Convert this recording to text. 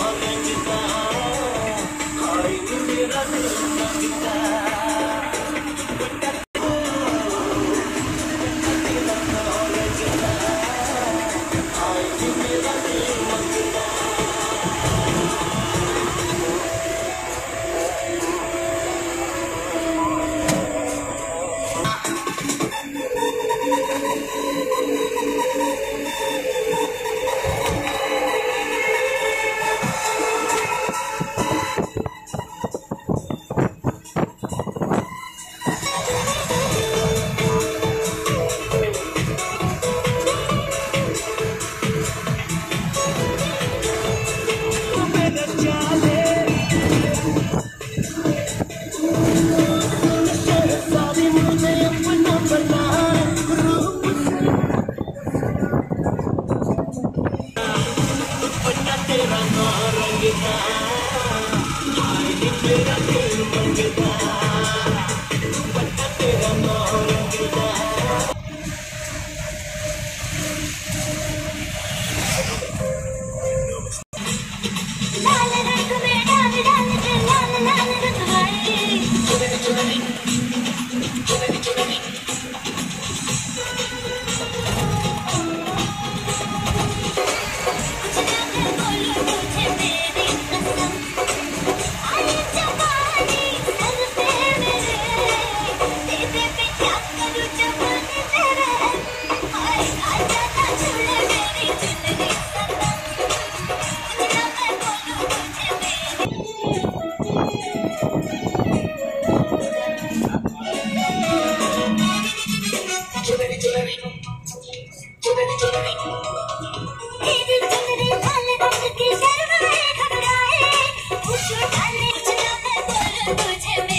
I'll be die. do to me.